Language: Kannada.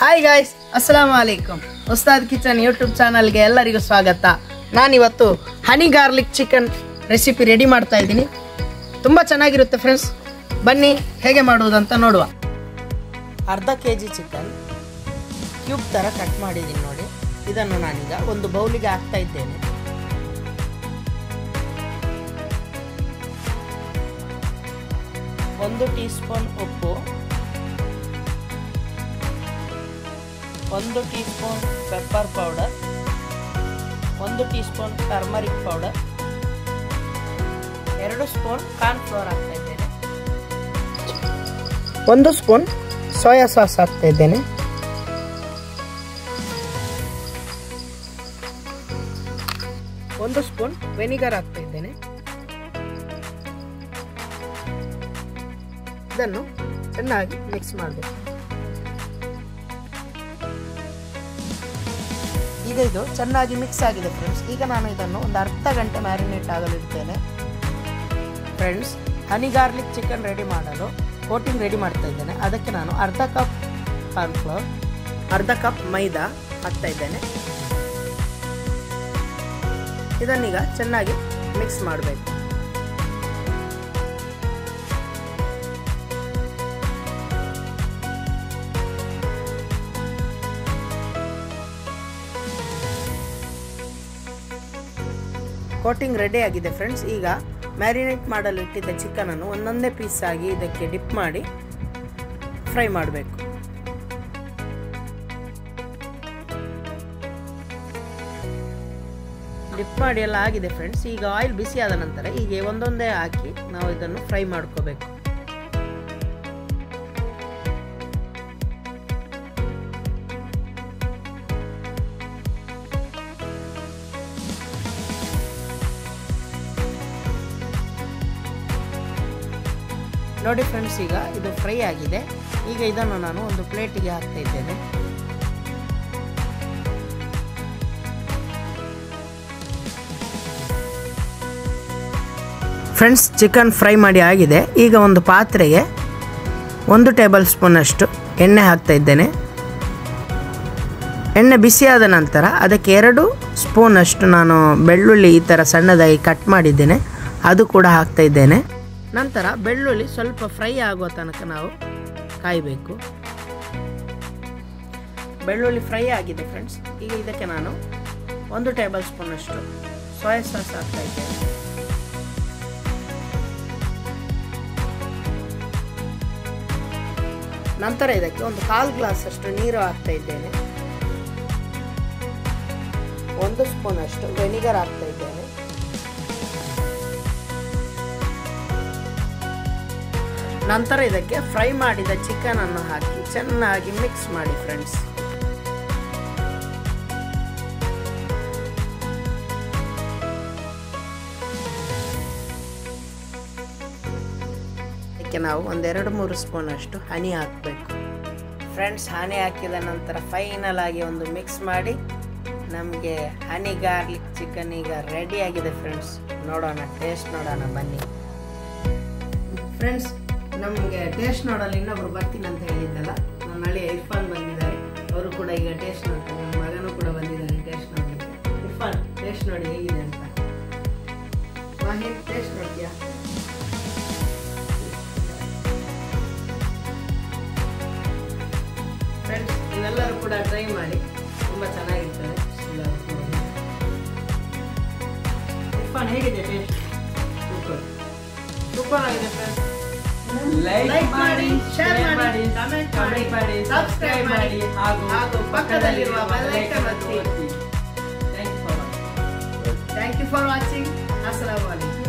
ಹಾಯ್ ಗಾಯ್ಸ್ ಅಸ್ಸಲಾಮ್ ಅಲೈಕುಮ್ ಉಸ್ತಾದ್ ಕಿಚನ್ ಯೂಟ್ಯೂಬ್ ಚಾನಲ್ಗೆ ಎಲ್ಲರಿಗೂ ಸ್ವಾಗತ. ನಾನಿವತ್ತು honey garlic chicken recipe ready ಮಾಡ್ತಾ ಇದ್ದೀನಿ. ತುಂಬ ಚೆನ್ನಾಗಿರುತ್ತೆ ಫ್ರೆಂಡ್ಸ್ ಬನ್ನಿ, ಹೇಗೆ ಮಾಡುವುದಂತ ನೋಡುವ. ಅರ್ಧ ಕೆ ಜಿ ಚಿಕನ್ ಕ್ಯೂಬ್ ಥರ ಕಟ್ ಮಾಡಿದ್ದೀನಿ ನೋಡಿ. ಇದನ್ನು ನಾನೀಗ ಒಂದು ಬೌಲಿಗೆ ಹಾಕ್ತಾ ಇದ್ದೇನೆ. ಒಂದು ಟೀ ಸ್ಪೂನ್ ಉಪ್ಪು. ಒಂದು ಟೀ ಸ್ಪೂನ್ ಪೆಪ್ಪರ್ ಪೌಡರ್ ಒಂದು ಟೀ ಸ್ಪೂನ್ ಟರ್ಮರಿಕ್ ಪೌಡರ್ ಎರಡು ಸ್ಪೂನ್ ಕಾರ್ನ್ ಫ್ಲೋರ್ ಹಾಕ್ತಾ ಇದ್ದೇನೆ. ಒಂದು ಸ್ಪೂನ್ ಸೋಯಾ ಸಾಸ್ ಹಾಕ್ತಾ ಇದ್ದೇನೆ. ಒಂದು ಸ್ಪೂನ್ ವೆನಿಗರ್ ಹಾಕ್ತಾ ಇದ್ದೇನೆ. ಇದನ್ನು ಚೆನ್ನಾಗಿ ಮಿಕ್ಸ್ ಮಾಡಬೇಕು. ಈಗ ಇದು ಚೆನ್ನಾಗಿ ಮಿಕ್ಸ್ ಆಗಿದೆ ಫ್ರೆಂಡ್ಸ್ ಈಗ ನಾನು ಇದನ್ನು ಒಂದು ಅರ್ಧ ಗಂಟೆ marinate ಆಗಲಿಡ್ತೇನೆ friends honey garlic chicken ready ಮಾಡಲು ಕೋಟಿಂಗ್ ರೆಡಿ ಮಾಡ್ತಾ ಇದ್ದೇನೆ. ಅದಕ್ಕೆ ನಾನು ಅರ್ಧ ಕಪ್ ಕಾರ್ನ್ಫ್ಲವರ್ ಅರ್ಧ ಕಪ್ ಮೈದಾ ಹಾಕ್ತಾ ಇದ್ದೇನೆ. ಇದನ್ನೀಗ ಚೆನ್ನಾಗಿ ಮಿಕ್ಸ್ ಮಾಡಬೇಕು. ಕೋಟಿಂಗ್ ರೆಡಿ ಆಗಿದೆ ಫ್ರೆಂಡ್ಸ್ ಈಗ ಮ್ಯಾರಿನೇಟ್ ಮಾಡಲು ಇಟ್ಟಿದ್ದ ಚಿಕನನ್ನು ಒಂದೊಂದೇ ಪೀಸ್ ಆಗಿ ಇದಕ್ಕೆ ಡಿಪ್ ಮಾಡಿ ಫ್ರೈ ಮಾಡಬೇಕು. ಡಿಪ್ ಮಾಡಿ ಎಲ್ಲ ಆಗಿದೆ ಫ್ರೆಂಡ್ಸ್ ಈಗ ಆಯಿಲ್ ಬಿಸಿ ಆದ ನಂತರ ಹೀಗೆ ಒಂದೊಂದೇ ಹಾಕಿ ನಾವು ಇದನ್ನು ಫ್ರೈ ಮಾಡ್ಕೋಬೇಕು. ನೋಡಿ ಫ್ರೆಂಡ್ಸ್ ಈಗ ಇದು ಫ್ರೈ ಆಗಿದೆ. ಈಗ ಇದನ್ನು ನಾನು ಒಂದು ಪ್ಲೇಟಿಗೆ ಹಾಕ್ತಾ ಇದ್ದೇನೆ. ಫ್ರೆಂಡ್ಸ್ ಚಿಕನ್ ಫ್ರೈ ಮಾಡಿ ಆಗಿದೆ. ಈಗ ಒಂದು ಪಾತ್ರೆಗೆ ಒಂದು ಟೇಬಲ್ ಸ್ಪೂನಷ್ಟು ಎಣ್ಣೆ ಹಾಕ್ತಾ ಇದ್ದೇನೆ. ಎಣ್ಣೆ ಬಿಸಿಯಾದ ನಂತರ ಅದಕ್ಕೆ ಎರಡು ಸ್ಪೂನಷ್ಟು ನಾನು ಬೆಳ್ಳುಳ್ಳಿ ಈ ಥರ ಸಣ್ಣದಾಗಿ ಕಟ್ ಮಾಡಿದ್ದೇನೆ. ಅದು ಕೂಡ ಹಾಕ್ತಾ ಇದ್ದೇನೆ. ನಂತರ ಬೆಳ್ಳುಳ್ಳಿ ಸ್ವಲ್ಪ ಫ್ರೈ ಆಗುವ ತನಕ ನಾವು ಕಾಯಬೇಕು. ಬೆಳ್ಳುಳ್ಳಿ ಫ್ರೈ ಆಗಿದೆ ಫ್ರೆಂಡ್ಸ್ ಈಗ ಇದಕ್ಕೆ ನಾನು ಒಂದು ಟೇಬಲ್ ಸ್ಪೂನಷ್ಟು ಸೋಯಾ ಸಾಸ್ ಹಾಕ್ತಾ ಇದ್ದೇನೆ. ನಂತರ ಇದಕ್ಕೆ ಒಂದು ಕಾಲು ಗ್ಲಾಸ್ ಅಷ್ಟು ನೀರು ಹಾಕ್ತಾ ಇದ್ದೇನೆ. ಒಂದು ಸ್ಪೂನ್ ಅಷ್ಟು ವೆನಿಗರ್ ಹಾಕ್ತಾ ಇದ್ದೇನೆ. ನಂತರ ಇದಕ್ಕೆ ಫ್ರೈ ಮಾಡಿದ ಚಿಕನ್ ಅನ್ನು ಹಾಕಿ ಚೆನ್ನಾಗಿ ಮಿಕ್ಸ್ ಮಾಡಿ ಫ್ರೆಂಡ್ಸ್ ಇದಕ್ಕೆ ನಾವು ಒಂದೆರಡು ಮೂರು ಸ್ಪೂನ್ ಅಷ್ಟು ಹನಿ ಹಾಕಬೇಕು. ಫ್ರೆಂಡ್ಸ್ ಹನಿ ಹಾಕಿದ ನಂತರ ಫೈನಲ್ ಆಗಿ ಒಂದು ಮಿಕ್ಸ್ ಮಾಡಿ ನಮಗೆ ಹನಿ ಗಾರ್ಲಿಕ್ ಚಿಕನ್ ಈಗ ರೆಡಿ ಆಗಿದೆ ಫ್ರೆಂಡ್ಸ್ ನೋಡೋಣ ಟೇಸ್ಟ್ ನೋಡೋಣ, ಬನ್ನಿ. ಫ್ರೆಂಡ್ಸ್ ನಮಗೆ ಟೇಸ್ಟ್ ನೋಡಲು ಇನ್ನೊಬ್ರು ಬರ್ತೀನಿ ಅಂತ ಹೇಳಿದ್ದಲ್ಲ. ನನ್ನ ಹಳ್ಳಿ ಇರ್ಫಾನ್ ಬಂದಿದ್ದಾರೆ. ಅವರು ಕೂಡ ಈಗ ಟೇಸ್ಟ್ ನೋಡ್ತಾರೆ. ನನ್ನ ಮಗನೂ ಕೂಡ ಬಂದಿದ್ದಾನೆ ಟೇಸ್ಟ್ ನೋಡಲಿಕ್ಕೆ. ಇರ್ಫಾನ್ ಟೇಸ್ಟ್ ನೋಡಿ ಹೇಗಿದೆ ಅಂತ. ಮಾಹಿತಿ ಟೇಸ್ಟ್ ನೋಡ್ತೀಯಾ? ಫ್ರೆಂಡ್ಸ್ ನೀವೆಲ್ಲರೂ ಕೂಡ ಟ್ರೈ ಮಾಡಿ. ತುಂಬ ಚೆನ್ನಾಗಿರ್ತದೆ. ಇರ್ಫಾನ್, ಹೇಗಿದೆ ಟೇಸ್ಟ್ ಸೂಪರ್. ಸೂಪರ್ ಆಗಿದೆ ಫ್ರೆಂಡ್ಸ್ ಲೈಕ್ ಮಾಡಿ ಶೇರ್ ಮಾಡಿ ಕಮೆಂಟ್ ಮಾಡಿ ಸಬ್ಸ್ಕ್ರೈಬ್ ಮಾಡಿ ಹಾಗೂ ಪಕ್ಕದಲ್ಲಿರುವ ಬೆಲ್ ಐಕನ್ ಒತ್ತಿ ಥ್ಯಾಂಕ್ ಯು ಫಾರ್ ವಾಚಿಂಗ್ ಅಸ್ಸಲಾಮು ಅಲೈಕುಮ್